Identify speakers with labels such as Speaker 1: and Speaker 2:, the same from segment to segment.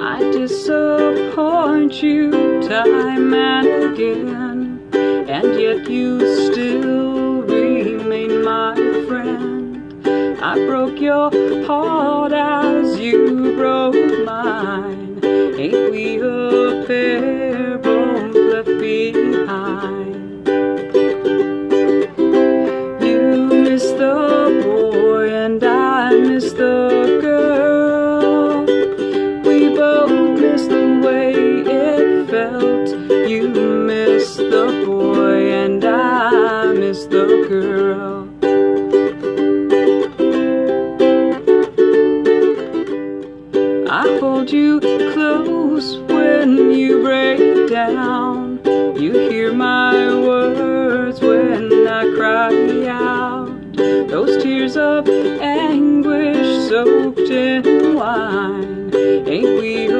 Speaker 1: I disappoint you time and again, and yet you still remain my friend. I broke your heart as you broke mine. Ain't we a pair both left behind? The girl. I hold you close when you break down. You hear my words when I cry out. Those tears of anguish soaked in wine. Ain't we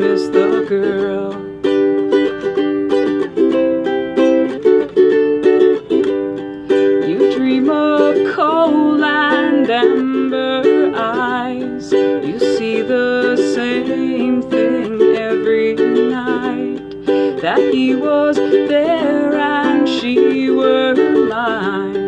Speaker 1: miss the girl. You dream of coal and amber eyes. You see the same thing every night. That he was there and she were mine.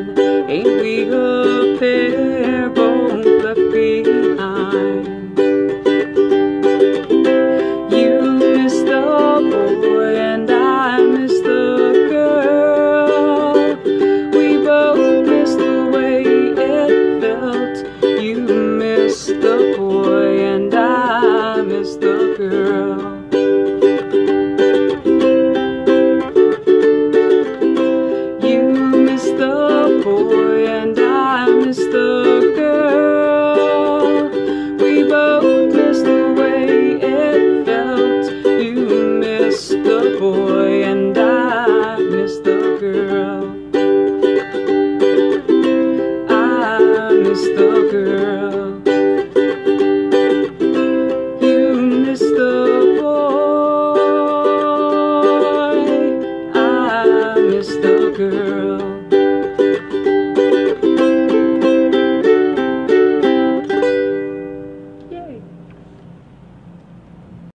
Speaker 1: boy and I miss the girl. I miss the girl. You miss the boy. I miss the girl.